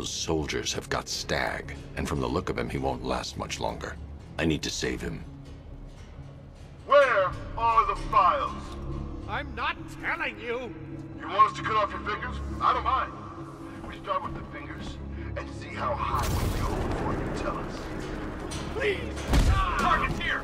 those soldiers have got Stagg, and from the look of him, he won't last much longer. I need to save him. Where are the files? I'm not telling you! You want us to cut off your fingers? I don't mind. We start with the fingers and see how high we go before you tell us. Please! Target's here!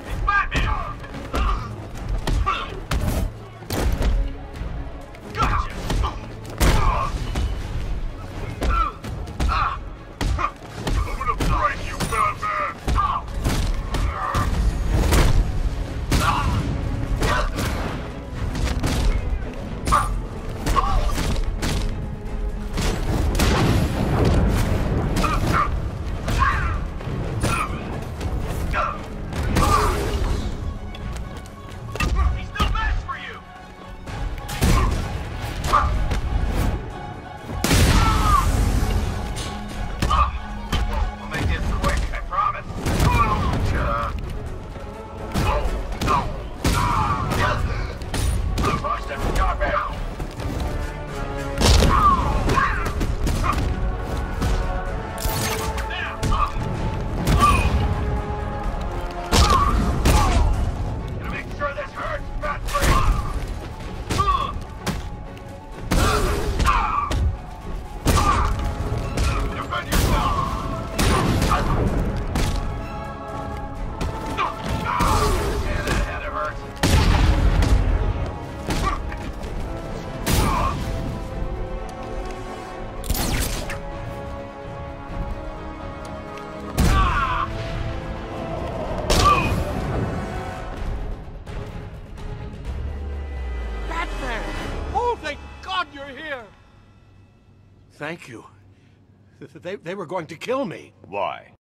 Thank you're here! Thank you. They, they were going to kill me. Why?